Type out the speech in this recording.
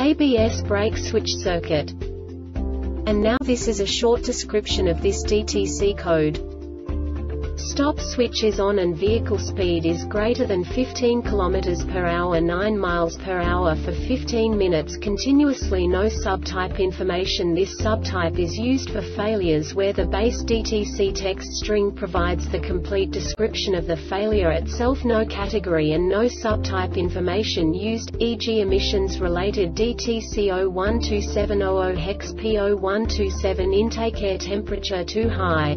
ABS brake switch circuit. And now this is a short description of this DTC code. Stop switch is on and vehicle speed is greater than 15 km per hour 9 miles per hour for 15 minutes continuously no subtype information This subtype is used for failures where the base DTC text string provides the complete description of the failure itself no category and no subtype information used, e.g. emissions related DTC 012700 hex P0127 intake air temperature too high.